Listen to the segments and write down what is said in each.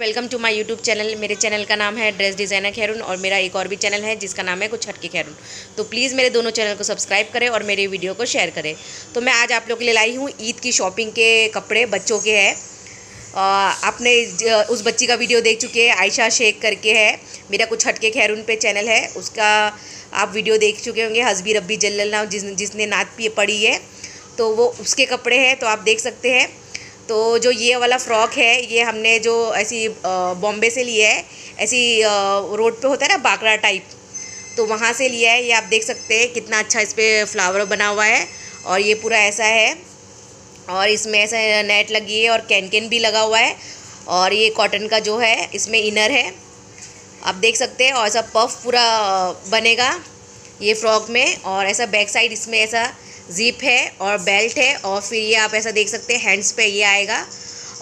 Welcome to my YouTube channel. मेरे channel का नाम है ड्रेस डिज़ाइनर खैरून और मेरा एक और भी चैनल है जिसका नाम है कुछ हटके खैरून। तो प्लीज़ मेरे दोनों चैनल को सब्सक्राइब करें और मेरे वीडियो को शेयर करें। तो मैं आज आप लोग के लिए लाई हूँ ईद की शॉपिंग के कपड़े, बच्चों के हैं। आपने उस बच्ची का वीडियो देख चुके हैं, आयशा शेख करके है। मेरा कुछ हटके खैरून पे चैनल है। उसका आप वीडियो देख चुके होंगे, हसबी रब्बी जल्लल्ला जिस, जिसने नात पड़ी है। तो वो उसके कपड़े हैं तो आप देख सकते हैं। तो जो ये वाला फ़्रॉक है, ये हमने जो ऐसी बॉम्बे से लिया है, ऐसी रोड पे होता है ना, बाकड़ा टाइप तो वहाँ से लिया है। ये आप देख सकते हैं कितना अच्छा इस पर फ्लावर बना हुआ है और ये पूरा ऐसा है और इसमें ऐसा नेट लगी है और कैन कैन भी लगा हुआ है और ये कॉटन का जो है, इसमें इनर है। आप देख सकते हैं और ऐसा पफ पूरा बनेगा ये फ्रॉक में और ऐसा बैक साइड इसमें ऐसा ज़िप है और बेल्ट है और फिर ये आप ऐसा देख सकते हैं हैंड्स पे ये आएगा।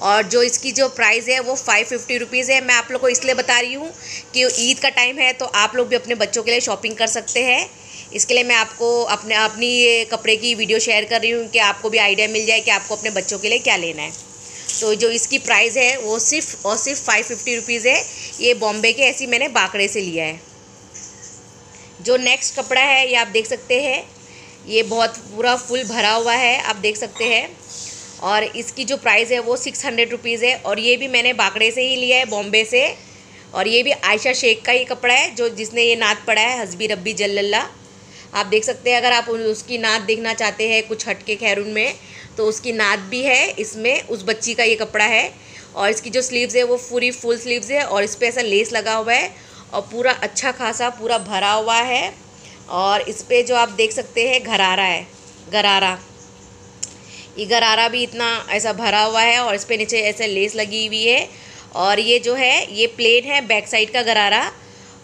और जो इसकी जो प्राइस है वो फाइव फिफ्टी रुपीज़ है। मैं आप लोग को इसलिए बता रही हूँ कि ईद का टाइम है तो आप लोग भी अपने बच्चों के लिए शॉपिंग कर सकते हैं। इसके लिए मैं आपको अपने, अपनी ये कपड़े की वीडियो शेयर कर रही हूँ कि आपको भी आइडिया मिल जाए कि आपको अपने बच्चों के लिए क्या लेना है। तो जो इसकी प्राइस है वो सिर्फ़ और सिर्फ़ फाइव फिफ्टी रुपीज़ है। ये बॉम्बे के ऐसी मैंने बाकड़े से लिया है। जो नेक्स्ट कपड़ा है, ये आप देख सकते हैं। ये बहुत पूरा फुल भरा हुआ है, आप देख सकते हैं। और इसकी जो प्राइस है वो सिक्स हंड्रेड रुपीज़ है और ये भी मैंने बाकड़े से ही लिया है, बॉम्बे से। और ये भी आयशा शेख का ही कपड़ा है, जो जिसने ये नात पड़ा है, हसबी रब्बी जल्ला आप देख सकते हैं, अगर आप उसकी नात देखना चाहते हैं कुछ हटके खैरून में तो उसकी नात भी है इसमें, उस बच्ची का ये कपड़ा है। और इसकी जो स्लीव्स है वो पूरी फुल स्लीव्स है और इस पर ऐसा लेस लगा हुआ है और पूरा अच्छा खासा, पूरा भरा हुआ है। और इस पर जो आप देख सकते हैं, घरारा है, गरारा। ये गरारा भी इतना ऐसा भरा हुआ है और इस पर नीचे ऐसे लेस लगी हुई है और ये जो है, ये प्लेन है, बैक साइड का गरारा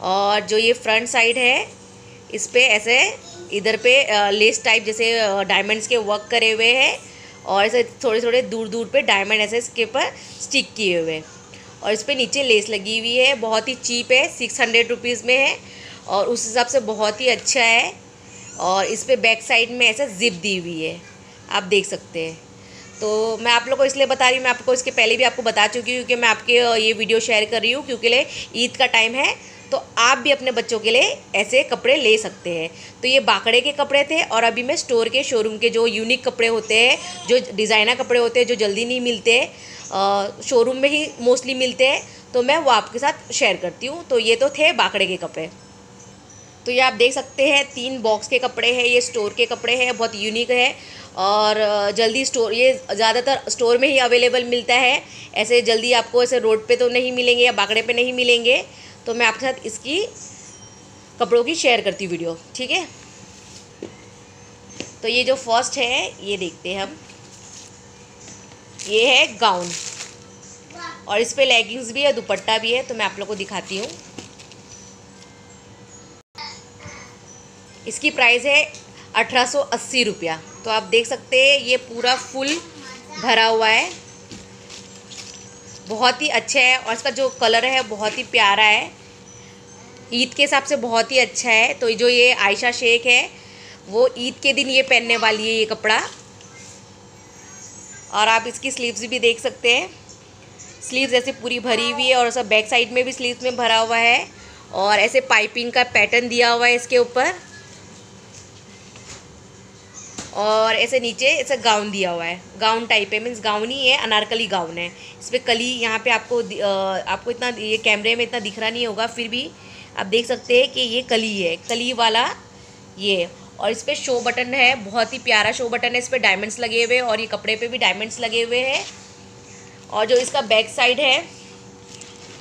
और जो ये फ्रंट साइड है, इस पर ऐसे इधर पे लेस टाइप जैसे डायमंड्स के वर्क करे हुए हैं और ऐसे थोड़े थोड़े दूर दूर पे डायमंड ऐसे इसके ऊपर स्टिक किए हुए हैं और इस पर नीचे लेस लगी हुई है, बहुत ही चीप है सिक्स हंड्रेड रुपीज़ में है और उस हिसाब से बहुत ही अच्छा है। और इस पर बैक साइड में ऐसा ज़िप दी हुई है। आप देख सकते हैं। तो मैं आप लोग को इसलिए बता रही हूँ, मैं आपको इसके पहले भी आपको बता चुकी हूँ क्योंकि मैं आपके ये वीडियो शेयर कर रही हूँ क्योंकि ले ईद का टाइम है। तो आप भी अपने बच्चों के लिए ऐसे कपड़े ले सकते हैं। तो ये बाकड़े के कपड़े थे और अभी मैं स्टोर के शोरूम के जो यूनिक कपड़े होते हैं, जो डिज़ाइनर कपड़े होते हैं, जो जल्दी नहीं मिलते शोरूम में ही मोस्टली मिलते हैं तो मैं वो आपके साथ शेयर करती हूँ। तो ये तो थे बाकड़े के कपड़े। तो ये आप देख सकते हैं, तीन बॉक्स के कपड़े हैं, ये स्टोर के कपड़े हैं, बहुत यूनिक है और जल्दी स्टोर ये ज़्यादातर स्टोर में ही अवेलेबल मिलता है। ऐसे जल्दी आपको ऐसे रोड पे तो नहीं मिलेंगे या बाकड़े पे नहीं मिलेंगे। तो मैं आपके साथ इसकी कपड़ों की शेयर करती हूँ वीडियो ठीक है? तो ये जो फ़र्स्ट है, ये देखते हैं हम। ये है गाउन और इस पर लेगिंग्स भी है, दुपट्टा भी है तो मैं आप लोग को दिखाती हूँ। इसकी प्राइस है अठारह सौ अस्सी रुपया। तो आप देख सकते हैं, ये पूरा फुल भरा हुआ है। बहुत ही अच्छा है और इसका जो कलर है, बहुत ही प्यारा है। ईद के हिसाब से बहुत ही अच्छा है। तो जो ये आयशा शेख है, वो ईद के दिन ये पहनने वाली है ये कपड़ा। और आप इसकी स्लीव्स भी देख सकते हैं। स्लीव्स ऐसे पूरी भरी हुई है और सब बैक साइड में भी स्लीव्स में भरा हुआ है। और ऐसे पाइपिंग का पैटर्न दिया हुआ है इसके ऊपर। और ऐसे नीचे ऐसा गाउन दिया हुआ है। गाउन टाइप है मीन्स गाउन ही है, अनारकली गाउन है। इस पर कली यहाँ पे आपको आपको इतना ये कैमरे में इतना दिख रहा नहीं होगा, फिर भी आप देख सकते हैं कि ये कली है, कली वाला ये। और इस पर शो बटन है, बहुत ही प्यारा शो बटन है, इस पर डायमंड्स लगे हुए और ये कपड़े पे भी डायमंड्स लगे हुए हैं। और जो इसका बैक साइड है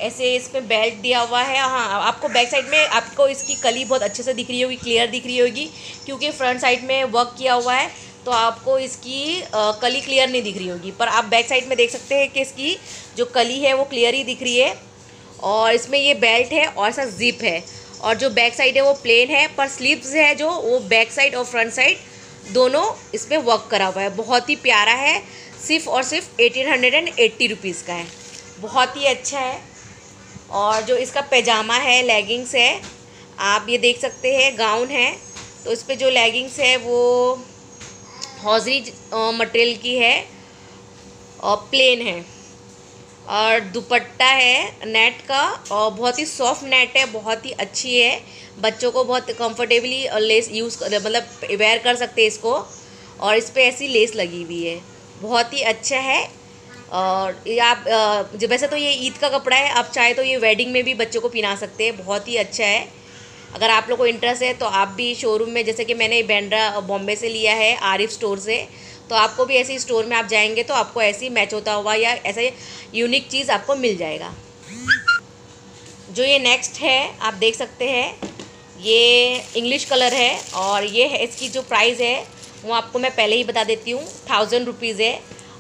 ऐसे इसमें बेल्ट दिया हुआ है। हाँ आपको बैक साइड में आपको इसकी कली बहुत अच्छे से दिख रही होगी क्लियर दिख रही होगी क्योंकि फ्रंट साइड में वर्क किया हुआ है तो आपको इसकी आ, कली क्लियर नहीं दिख रही होगी। पर आप बैक साइड में देख सकते हैं कि इसकी जो कली है वो क्लियर ही दिख रही है और इसमें ये बेल्ट है और ऐसा जिप है। और जो बैक साइड है वो प्लेन है पर स्लीव्स है जो वो बैक साइड और फ्रंट साइड दोनों इस पर वर्क करा हुआ है। बहुत ही प्यारा है सिर्फ़ और सिर्फ़ eighteen hundred and eighty rupees का है। बहुत ही अच्छा है। और जो इसका पैजामा है लेगिंग्स है, आप ये देख सकते हैं गाउन है। तो इस पर जो लेगिंग्स है, वो हौजरी मटेरियल की है और प्लेन है। और दुपट्टा है नेट का और बहुत ही सॉफ्ट नेट है, बहुत ही अच्छी है। बच्चों को बहुत कंफर्टेबली लेस यूज़ मतलब वेयर कर सकते हैं इसको। और इस पर ऐसी लेस लगी हुई है। बहुत ही अच्छा है। और ये आप जब वैसे तो ये ईद का कपड़ा है, आप चाहे तो ये वेडिंग में भी बच्चों को पहना सकते हैं, बहुत ही अच्छा है। अगर आप लोग को इंटरेस्ट है तो आप भी शोरूम में, जैसे कि मैंने बैंड्रा बॉम्बे से लिया है आरिफ स्टोर से तो आपको भी ऐसी स्टोर में आप जाएँगे तो आपको ऐसी मैच होता हुआ या ऐसा यूनिक चीज़ आपको मिल जाएगा। जो ये नेक्स्ट है, आप देख सकते हैं, ये इंग्लिश कलर है, और ये है, इसकी जो प्राइस है, वो आपको मैं पहले ही बता देती हूँ थाउज़ेंड रुपीज़ है।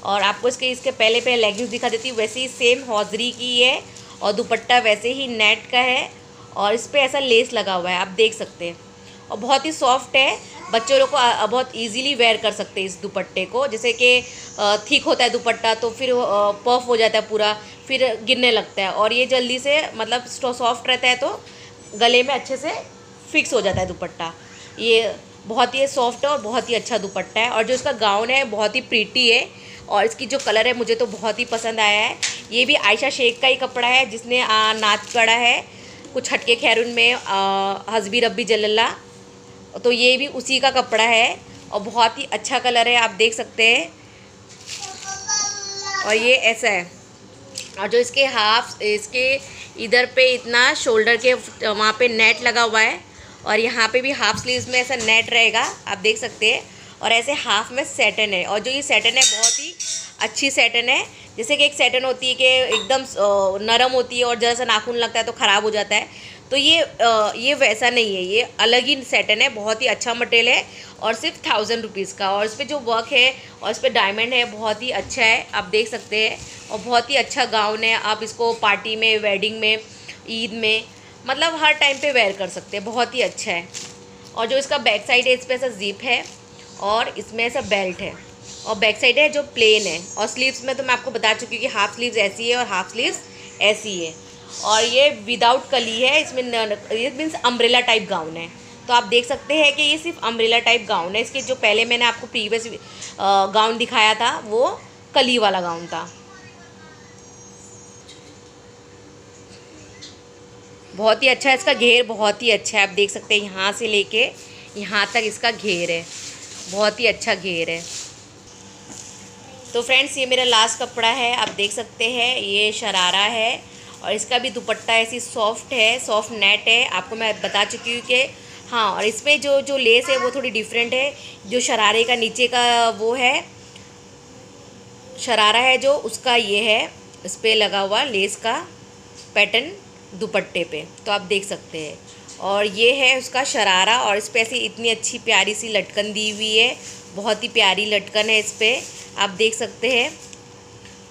और आपको इसके इसके पहले पहले लेगिंग्स दिखा देती हूँ। वैसे ही सेम हौजरी की है और दुपट्टा वैसे ही नेट का है और इस पर ऐसा लेस लगा हुआ है, आप देख सकते हैं। और बहुत ही सॉफ्ट है। बच्चों लोग को बहुत इजीली वेयर कर सकते हैं इस दुपट्टे को। जैसे कि थिक होता है दुपट्टा तो फिर पफ हो जाता है पूरा, फिर गिरने लगता है। और ये जल्दी से मतलब सॉफ्ट रहता है तो गले में अच्छे से फिक्स हो जाता है दुपट्टा। ये बहुत ही सॉफ्ट है और बहुत ही अच्छा दुपट्टा है। और जो इसका गाउन है, बहुत ही प्रीटी है। और इसकी जो कलर है मुझे तो बहुत ही पसंद आया है। ये भी आयशा शेख का ही कपड़ा है, जिसने नाच करा है कुछ हटके खैरुन में हजबी रब्बी जल्ला तो ये भी उसी का कपड़ा है और बहुत ही अच्छा कलर है, आप देख सकते हैं। और ये ऐसा है। और जो इसके हाफ़, इसके इधर पे इतना शोल्डर के, वहाँ पे नेट लगा हुआ है और यहाँ पे भी हाफ़ स्लीव्स में ऐसा नेट रहेगा, आप देख सकते हैं। और ऐसे हाफ़ में सेटन है। और जो ये सेटन है, बहुत ही अच्छी सेटन है। जैसे कि एक सेटन होती है कि एकदम नरम होती है और जैसा नाखून लगता है तो ख़राब हो जाता है। तो ये ये वैसा नहीं है। ये अलग ही सेटन है, बहुत ही अच्छा मटेरियल है और सिर्फ़ थाउज़ेंड रुपीज़ का। और इस पर जो वर्क है और इस पर डायमंड है, बहुत ही अच्छा है। आप देख सकते हैं और बहुत ही अच्छा गाउन है। आप इसको पार्टी में वेडिंग में, ईद में मतलब हर टाइम पे वेयर कर सकते हैं। बहुत ही अच्छा है। और जो इसका बैक साइड है, इस पर ऐसा जीप है। और इसमें ऐसा बेल्ट है। और बैक साइड है जो प्लेन है। और स्लीव्स में तो मैं आपको बता चुकी हूँ कि हाफ़ स्लीव्स ऐसी है और हाफ़ स्लीव्स ऐसी है। और ये विदाउट कली है। इसमें ये मीन्स अम्ब्रेला टाइप गाउन है। तो आप देख सकते हैं कि ये सिर्फ़ अम्ब्रेला टाइप गाउन है। इसके जो पहले मैंने आपको प्रीवियस गाउन दिखाया था, वो कली वाला गाउन था। बहुत ही अच्छा है। इसका घेर बहुत ही अच्छा है। आप देख सकते हैं यहाँ से लेके यहाँ तक इसका घेर है। बहुत ही अच्छा घेर है। तो फ्रेंड्स ये मेरा लास्ट कपड़ा है। आप देख सकते हैं, ये शरारा है और इसका भी दुपट्टा ऐसी सॉफ्ट है सॉफ्ट नेट है। आपको मैं बता चुकी हूँ कि हाँ और इसमें जो जो लेस है वो थोड़ी डिफरेंट है। जो शरारे का नीचे का वो है, शरारा है जो, उसका ये है, इस पर लगा हुआ लेस का पैटर्न दुपट्टे पे। तो आप देख सकते हैं। और ये है उसका शरारा और इस पर ऐसी इतनी अच्छी प्यारी सी लटकन दी हुई है। बहुत ही प्यारी लटकन है इस पर आप देख सकते हैं।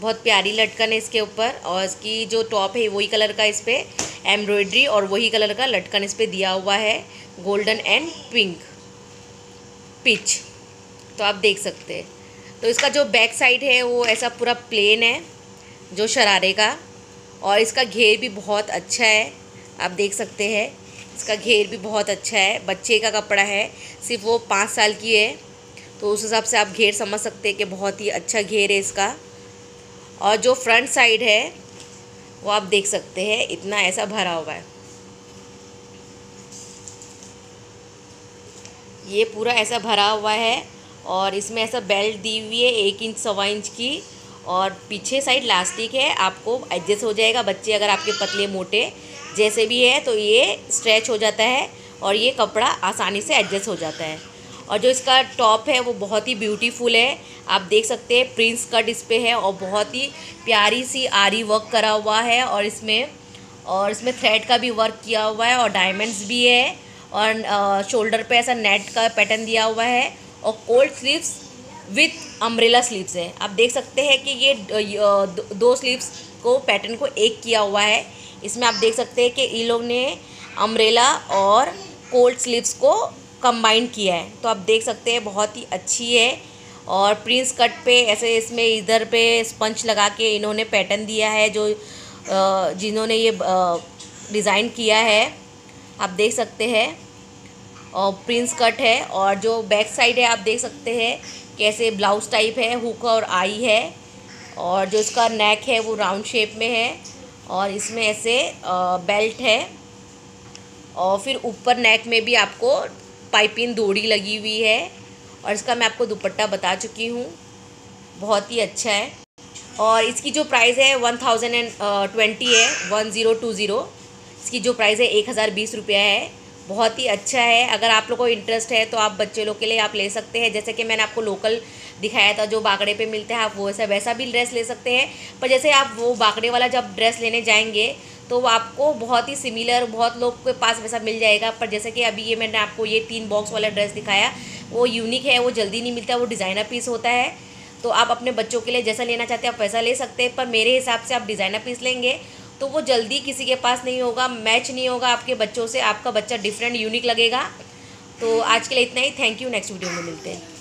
बहुत प्यारी लटकन है इसके ऊपर और इसकी जो टॉप है वही कलर का इस पर एम्ब्रॉयड्री और वही कलर का लटकन इस पर दिया हुआ है। Golden and pink. पिच। तो आप देख सकते हैं। तो इसका जो बैक साइड है वो ऐसा पूरा प्लेन है, जो शरारे का। और इसका घेर भी बहुत अच्छा है। आप देख सकते हैं। इसका घेर भी बहुत अच्छा है, बच्चे का कपड़ा है, सिर्फ़ वो पाँच साल की है तो उस हिसाब से आप घेर समझ सकते हैं कि बहुत ही अच्छा घेर है इसका। और जो फ्रंट साइड है, वो आप देख सकते हैं, इतना ऐसा भरा हुआ है। ये पूरा ऐसा भरा हुआ है और इसमें ऐसा बेल्ट दी हुई है, एक इंच, सवा इंच की और पीछे साइड लास्टिक है, आपको एडजस्ट हो जाएगा बच्चे अगर आपके पतले मोटे। जैसे भी है तो ये स्ट्रेच हो जाता है और ये कपड़ा आसानी से एडजस्ट हो जाता है। और जो इसका टॉप है वो बहुत ही ब्यूटीफुल है। आप देख सकते हैं प्रिंस कट इस पर है और बहुत ही प्यारी सी आरी वर्क करा हुआ है और इसमें और इसमें थ्रेड का भी वर्क किया हुआ है और डायमंड्स भी है और शोल्डर पे ऐसा नेट का पैटर्न दिया हुआ है और cold sleeves with umbrella sleeves है। आप देख सकते हैं कि ये दो स्लीव्स को पैटर्न को एक किया हुआ है। इसमें आप देख सकते हैं कि इन लोग ने अम्ब्रेला और कोल्ड स्लीव्स को कंबाइन किया है। तो आप देख सकते हैं, बहुत ही अच्छी है। और प्रिंस कट पे ऐसे इसमें इधर पे स्पंच लगा के इन्होंने पैटर्न दिया है, जो जिन्होंने ये डिज़ाइन किया है। आप देख सकते हैं, और प्रिंस कट है, और जो बैक साइड है, आप देख सकते हैं कैसे ब्लाउज टाइप है हुक और आई है। और जो इसका नेक है, वो राउंड शेप में है। और इसमें ऐसे बेल्ट है। और फिर ऊपर नेक में भी आपको पाइपिंग दौड़ी लगी हुई है। और इसका मैं आपको दुपट्टा बता चुकी हूँ। बहुत ही अच्छा है। और इसकी जो प्राइस है वन थाउज़ेंड एंड ट्वेंटी है वन ज़ीरो टू ज़ीरो इसकी जो प्राइस है एक हज़ार बीस रुपया है। बहुत ही अच्छा है। अगर आप लोग को इंटरेस्ट है तो आप बच्चे लोग के लिए आप ले सकते हैं। जैसे कि मैंने आपको लोकल दिखाया था, जो बाकड़े पे मिलते हैं, आप वो ऐसा वैसा भी ड्रेस ले सकते हैं। पर जैसे आप वो बाकड़े वाला जब ड्रेस लेने जाएँगे तो वो आपको बहुत ही सिमिलर बहुत लोग के पास वैसा मिल जाएगा। पर जैसे कि अभी ये मैंने आपको ये तीन बॉक्स वाला ड्रेस दिखाया, वो यूनिक है, वो जल्दी नहीं मिलता, वो डिज़ाइनर पीस होता है। तो आप अपने बच्चों के लिए जैसा लेना चाहते हैं, आप वैसा ले सकते हैं। पर मेरे हिसाब से आप डिज़ाइनर पीस लेंगे। तो वो जल्दी किसी के पास नहीं होगा मैच नहीं होगा आपके बच्चों से, आपका बच्चा डिफरेंट यूनिक लगेगा। तो आज के लिए इतना ही। थैंक यू नेक्स्ट वीडियो में मिलते हैं।